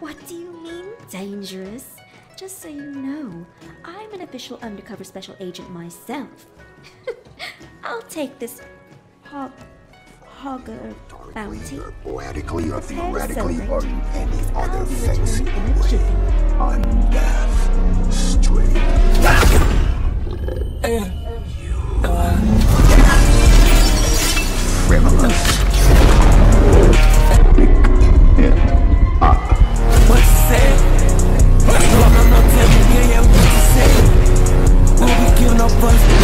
What do you mean, dangerous? Just so you know, I'm an official undercover special agent myself. I'll take this hog hogger bounty. Poetically or Prepare theoretically or any I'll other be face. returning ones